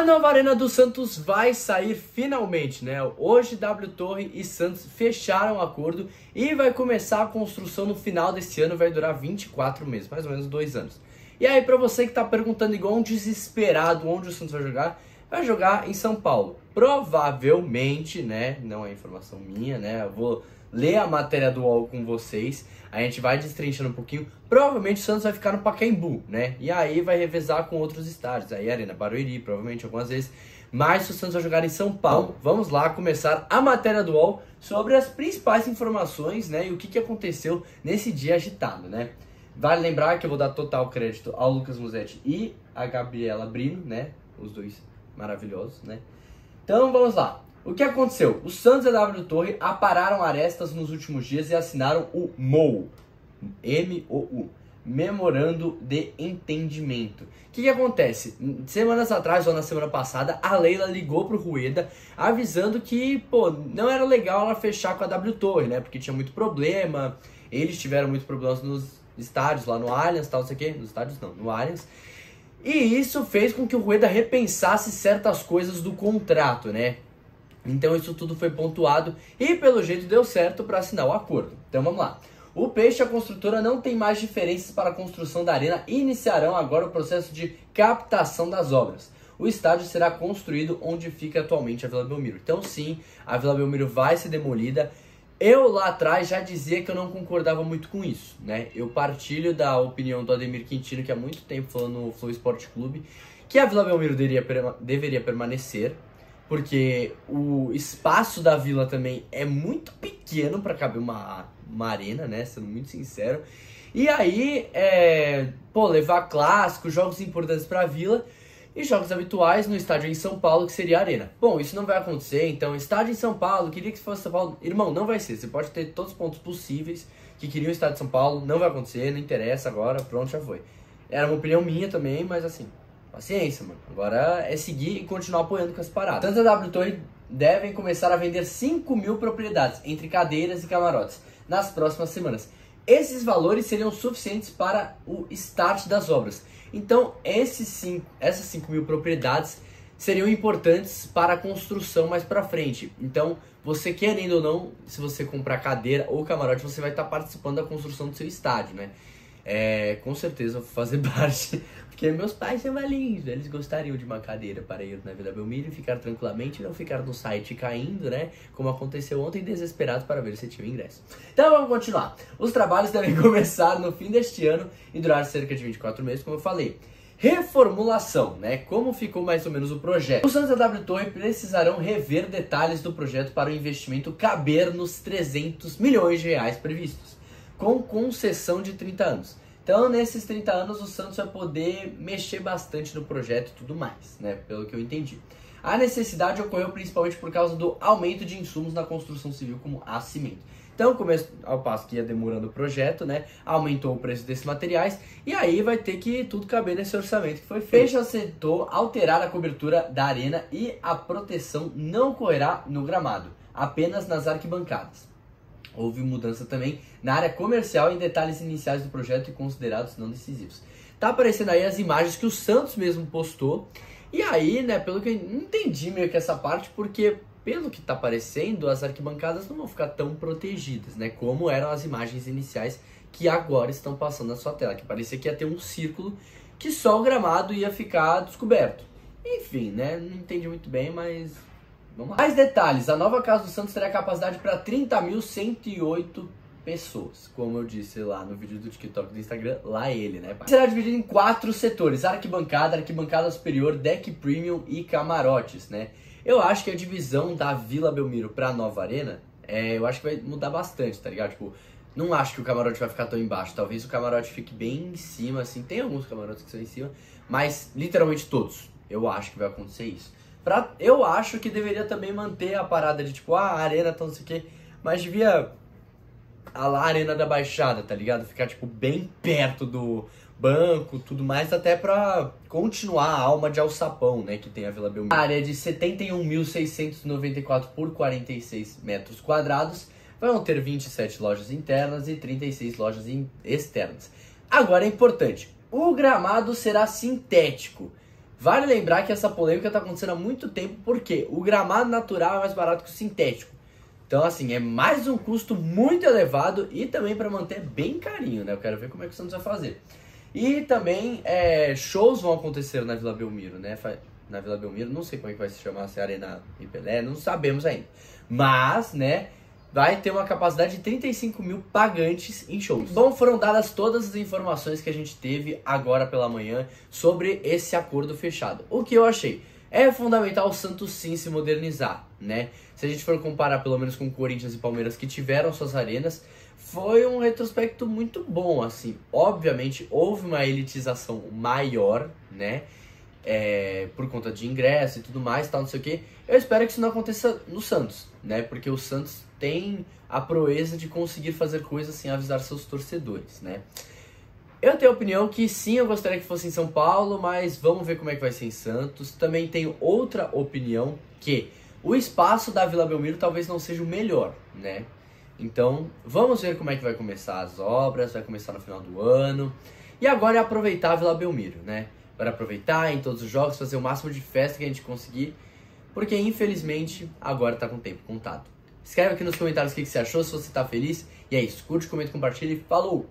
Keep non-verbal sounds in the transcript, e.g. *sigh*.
A nova Arena do Santos vai sair finalmente, né? Hoje W Torre e Santos fecharam o acordo e vai começar a construção no final desse ano, vai durar 24 meses, mais ou menos dois anos. E aí, para você que tá perguntando igual um desesperado onde o Santos vai jogar, vai jogar em São Paulo. Provavelmente, né? Não é informação minha, né? Eu vou ler a matéria do UOL com vocês. A gente vai destrinchando um pouquinho. Provavelmente o Santos vai ficar no Pacaembu, né? E aí vai revezar com outros estádios. Aí Arena Barueri, provavelmente algumas vezes. Mas se o Santos vai jogar em São Paulo, vamos lá começar a matéria do UOL sobre as principais informações, né? E o que, que aconteceu nesse dia agitado, né? Vale lembrar que eu vou dar total crédito ao Lucas Musetti e a Gabriela Brino, né? Os dois maravilhosos, né? Então vamos lá. O que aconteceu? O Santos e a W Torre apararam arestas nos últimos dias e assinaram o MOU, M-O-U, Memorando de Entendimento. O que, que, acontece? Semanas atrás, ou na semana passada, a Leila ligou pro Rueda avisando que, pô, não era legal ela fechar com a W Torre, né? Porque tinha muito problema, eles tiveram muitos problemas nos estádios, lá no Allianz, tal, não sei o quê. Nos estádios não, no Allianz. E isso fez com que o Rueda repensasse certas coisas do contrato, né? Então isso tudo foi pontuado e pelo jeito deu certo para assinar o acordo. Então vamos lá. O Peixe e a construtora não tem mais diferenças para a construção da arena e iniciarão agora o processo de captação das obras. O estádio será construído onde fica atualmente a Vila Belmiro. Então sim, a Vila Belmiro vai ser demolida. Eu lá atrás já dizia que eu não concordava muito com isso, né? Eu partilho da opinião do Ademir Quintino, que há muito tempo falou no Flow Esporte Clube, que a Vila Belmiro deveria, deveria permanecer, porque o espaço da vila também é muito pequeno para caber uma, uma arena, né? Sendo muito sincero. E aí, é, pô, levar clássicos, jogos importantes para a vila e jogos habituais no estádio em São Paulo, que seria a Arena. Bom, isso não vai acontecer, então, estádio em São Paulo, queria que fosse São Paulo. Irmão, não vai ser. Você pode ter todos os pontos possíveis que queriam o estádio de São Paulo, não vai acontecer, não interessa agora, pronto, já foi. Era uma opinião minha também, mas assim, Paciência, mano. Agora é seguir e continuar apoiando com as paradas. Tanto a W Torre devem começar a vender 5 mil propriedades, entre cadeiras e camarotes, nas próximas semanas. Esses valores seriam suficientes para o start das obras. Então, esses cinco, essas 5 mil propriedades seriam importantes para a construção mais para frente. Então, você querendo ou não, se você comprar cadeira ou camarote, você vai estar participando da construção do seu estádio, né? É, com certeza vou fazer *laughs* parte porque meus pais são velhinhos, eles gostariam de uma cadeira para ir na Vila Belmiro e ficar tranquilamente não ficar no site caindo, né? Como aconteceu ontem, desesperados para ver se tinha ingresso. Então vamos continuar. Os trabalhos devem *laughs* começar no fim deste ano e durar cerca de 24 meses, como eu falei reformulação, né? Como ficou mais ou menos o projeto. Os Santa W Torre precisarão rever detalhes do projeto para o investimento caber nos 300 milhões de reais previstos, com concessão de 30 anos. Então, nesses 30 anos, o Santos vai poder mexer bastante no projeto e tudo mais, né? Pelo que eu entendi. A necessidade ocorreu principalmente por causa do aumento de insumos na construção civil, como a cimento. Então, ao passo que ia demorando o projeto, né? Aumentou o preço desses materiais e aí vai ter que tudo caber nesse orçamento que foi feito. Fecha aceitou alterar a cobertura da arena e a proteção não ocorrerá no gramado, apenas nas arquibancadas. Houve mudança também na área comercial em detalhes iniciais do projeto e considerados não decisivos. Tá aparecendo aí as imagens que o Santos mesmo postou. E aí, né, pelo que eu entendi meio que essa parte, porque pelo que tá aparecendo, as arquibancadas não vão ficar tão protegidas, né, como eram as imagens iniciais que agora estão passando na sua tela, que parecia que ia ter um círculo que só o gramado ia ficar descoberto. Enfim, né, não entendi muito bem, mas Vamos. Mais detalhes, a nova Casa do Santos terá capacidade para 30.108 pessoas, como eu disse lá no vídeo do TikTok do Instagram, lá ele, né? Será dividido em quatro setores: arquibancada, arquibancada superior, deck premium e camarotes, né? Eu acho que a divisão da Vila Belmiro para a nova arena, é, eu acho que vai mudar bastante, tá ligado? Tipo, não acho que o camarote vai ficar tão embaixo. Talvez o camarote fique bem em cima, assim. Tem alguns camarotes que são em cima, mas literalmente todos. Eu acho que vai acontecer isso. Pra, eu acho que deveria também manter a parada de tipo, ah, a arena tá não sei o quê, mas devia a lá, arena da Baixada, tá ligado? Ficar tipo bem perto do banco, tudo mais, até pra continuar a alma de alçapão, né, que tem a Vila Belmiro. A área é de 71.694 por 46 metros quadrados, vão ter 27 lojas internas e 36 lojas externas. Agora é importante, o gramado será sintético, Vale lembrar que essa polêmica está acontecendo há muito tempo porque o gramado natural é mais barato que o sintético. Então, assim, é mais um custo muito elevado e também para manter bem carinho, né? Eu quero ver como é que o Santos vai fazer. E também é, shows vão acontecer na Vila Belmiro, né? Na Vila Belmiro, não sei como é que vai se chamar, se é Arena e Pelé, não sabemos ainda. Mas, né, vai ter uma capacidade de 35 mil pagantes em shows. Bom, foram dadas todas as informações que a gente teve agora pela manhã sobre esse acordo fechado. O que eu achei? É fundamental o Santos sim se modernizar, né? Se a gente for comparar pelo menos com Corinthians e Palmeiras que tiveram suas arenas, foi um retrospecto muito bom, assim. Obviamente houve uma elitização maior, né? É, por conta de ingresso e tudo mais, tal, não sei o que. Eu espero que isso não aconteça no Santos, né? Porque o Santos tem a proeza de conseguir fazer coisas sem avisar seus torcedores, né? Eu tenho a opinião que sim, eu gostaria que fosse em São Paulo, mas vamos ver como é que vai ser em Santos. Também tenho outra opinião que o espaço da Vila Belmiro talvez não seja o melhor, né? Então, vamos ver como é que vai começar as obras, vai começar no final do ano. E agora é aproveitar a Vila Belmiro, né? Para aproveitar em todos os jogos, fazer o máximo de festa que a gente conseguir, porque infelizmente agora tá com o tempo contado. Escreve aqui nos comentários o que você achou, se você tá feliz. E é isso, curte, comenta, compartilha e falou!